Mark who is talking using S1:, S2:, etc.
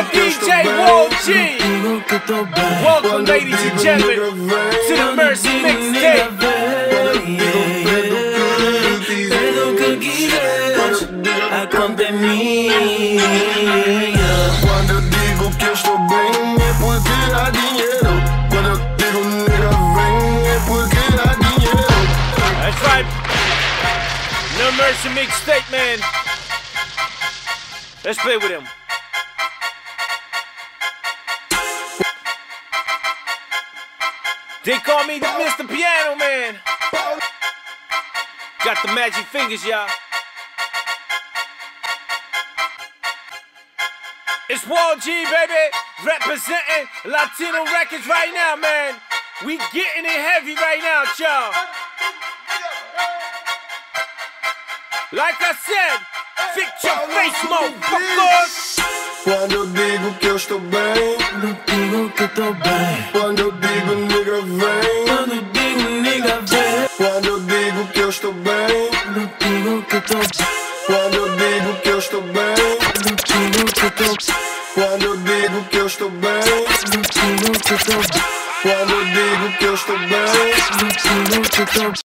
S1: the DJ Wall. Welcome, ladies and gentlemen, to the Mercy Mixtape.
S2: Conta mim
S3: Quando eu digo que estou bem é porque há dinheiro Quando eu digo nega vem é porque há dinheiro
S1: That's right. No Mercy Mixtape, man. Let's play with him. They call me the Mr. Piano Man. Got the magic fingers, y'all. It's Walgee, baby, representing Latino Records right now, man. We getting it heavy right now, y'all. Like I said, fix your face, motherfuckers.
S3: Quando eu digo que eu estou bem
S2: Quando digo que tô bem
S3: Quando eu digo vem
S2: Quando digo nigga vem
S3: Quando eu digo que eu estou bem
S2: Quando digo que tô
S3: Quando eu digo que eu estou bem
S2: Quando digo que tô
S3: Quando eu digo que eu estou bem
S2: Quando digo que tô
S3: Quando eu digo que eu estou bem